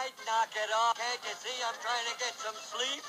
right, knock it off. Can't you see I'm trying to get some sleep?